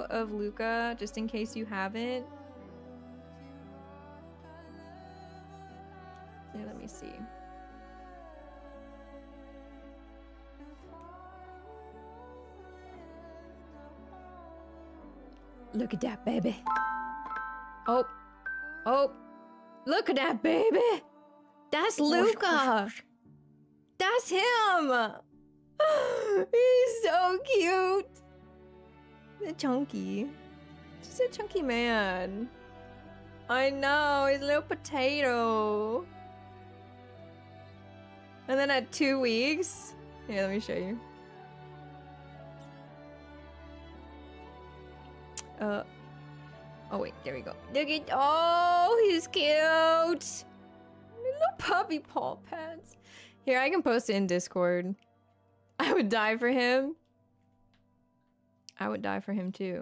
of Luka, just in case you haven't. Yeah, let me see. Look at that baby. Oh. Oh. Look at that baby. That's Luka. That's him. He's so cute. The chunky. Just a chunky man. I know, he's a little potato. And then at two weeks, here, let me show you. Uh, oh wait, there we go. Look at, oh, he's cute. Little puppy paw pads. Here, I can post it in Discord. I would die for him. I would die for him too.